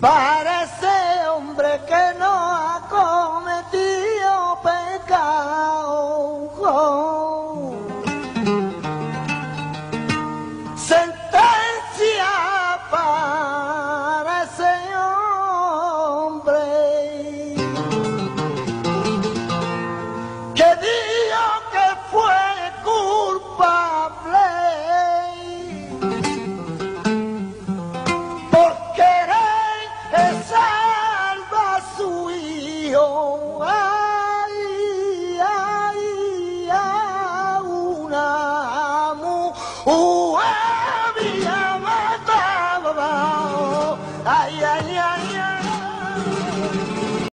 But i ay, ay.